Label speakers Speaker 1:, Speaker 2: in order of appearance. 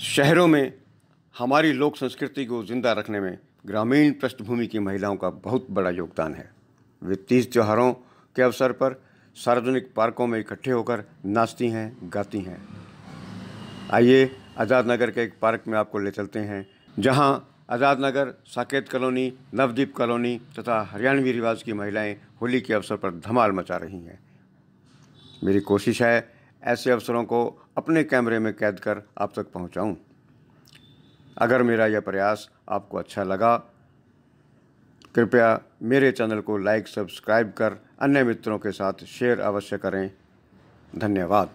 Speaker 1: शहरों में हमारी लोक संस्कृति को ज़िंदा रखने में ग्रामीण पृष्ठभूमि की महिलाओं का बहुत बड़ा योगदान है। वे तीज त्योहारों के अवसर पर सार्वजनिक पार्कों में इकट्ठे होकर नाचती हैं, गाती हैं। आइए आज़ाद नगर के एक पार्क में आपको ले चलते हैं, जहाँ आज़ाद नगर, साकेत कॉलोनी, नवदीप कॉलोनी तथा हरियाणवी रिवाज की महिलाएँ होली के अवसर पर धमाल मचा रही हैं। मेरी कोशिश है ऐसे अवसरों को अपने कैमरे में कैद कर आप तक पहुंचाऊं। अगर मेरा यह प्रयास आपको अच्छा लगा, कृपया मेरे चैनल को लाइक, सब्सक्राइब कर अन्य मित्रों के साथ शेयर अवश्य करें धन्यवाद